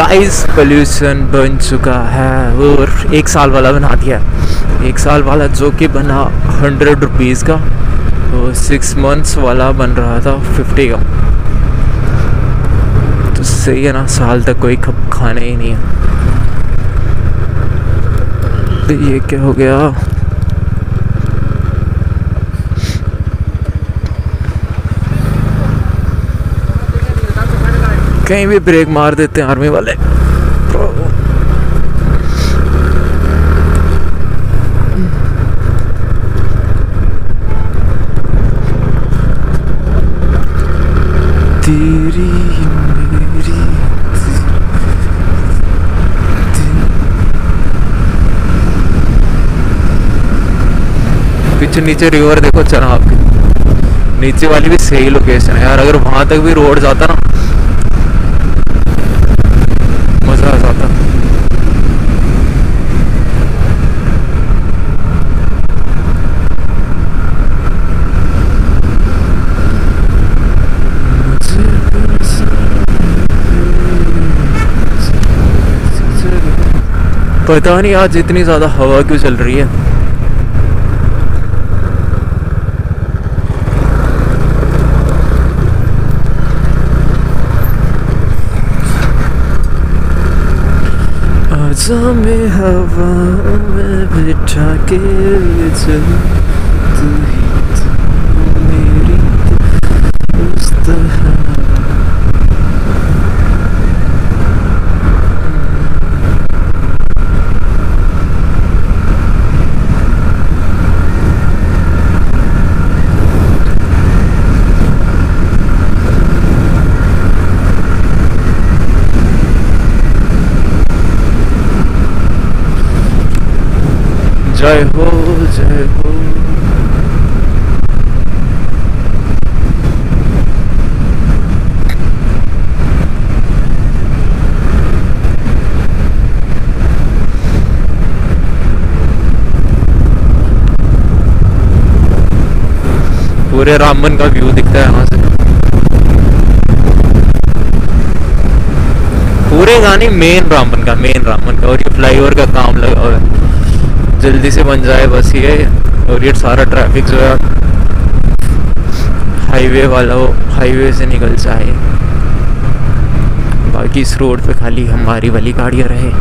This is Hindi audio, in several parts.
गाइस पोल्यूशन बन चुका है और एक साल वाला बना दिया एक साल वाला जो कि बना हंड्रेड रुपीज़ का तो सिक्स मंथ्स वाला बन रहा था फिफ्टी का। तो सही है ना, साल तक कोई खप, खाने ही नहीं है। तो ये क्या हो गया? कहीं भी ब्रेक मार देते हैं आर्मी वाले। पीछे नीचे रिवर देखो चनाब की। नीचे वाली भी सही लोकेशन है यार, अगर वहाँ तक भी रोड जाता ना पता नहीं आज इतनी ज़्यादा हवा क्यों चल रही है। में हवा में बिठा के तू ही मेरी दोस्त है जय हो जय हो पूरे रामबन का व्यू दिखता है यहाँ से। पूरे गाने मेन रामबन का मेन रामबन का, और ये फ्लाईओवर का काम लगा हुआ है। जल्दी से बन जाए बस ये। और ये सारा ट्रैफ़िक जो है हाईवे वाला वो हाईवे से निकल जाए। बाकी इस रोड पे खाली हमारी वाली गाड़ियाँ रहे।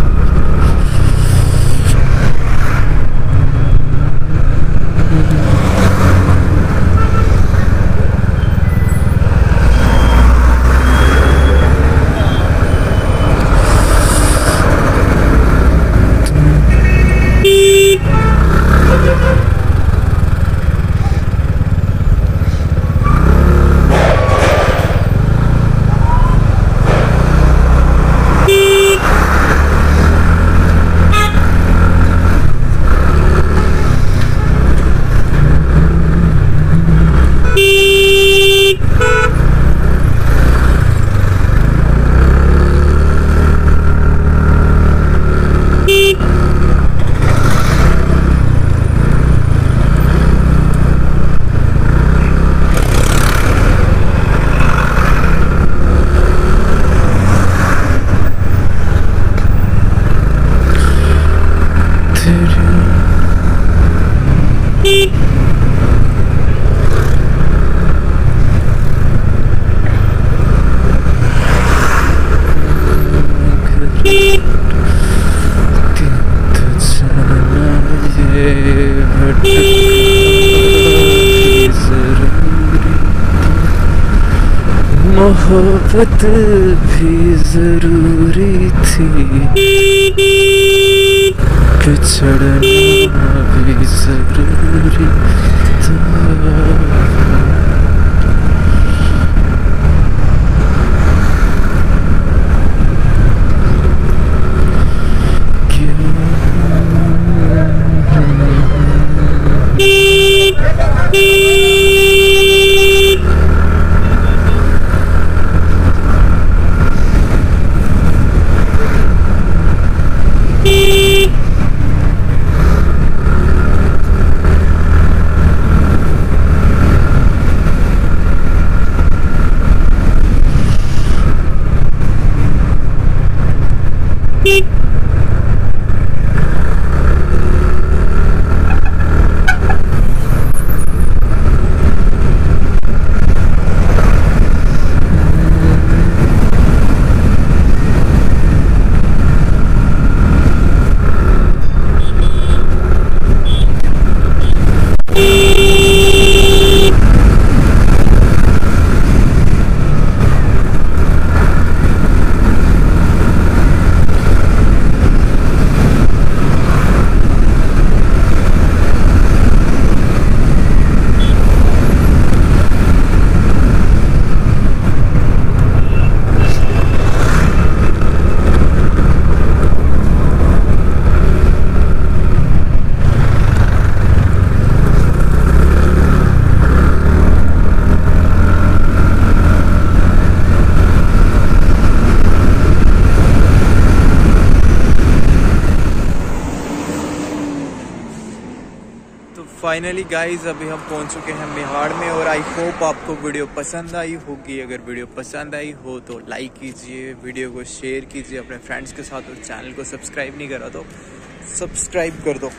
मोहब्बत भी ज़रूरी थी। पिछड़ना भी ज़रूरी था। फाइनली गाइज़ अभी हम पहुँच चुके हैं मेहाड़ में और आई होप आपको वीडियो पसंद आई होगी। अगर वीडियो पसंद आई हो तो लाइक कीजिए वीडियो को शेयर कीजिए अपने फ्रेंड्स के साथ और चैनल को सब्सक्राइब नहीं करा तो सब्सक्राइब कर दो।